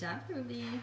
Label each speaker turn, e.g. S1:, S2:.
S1: definitely.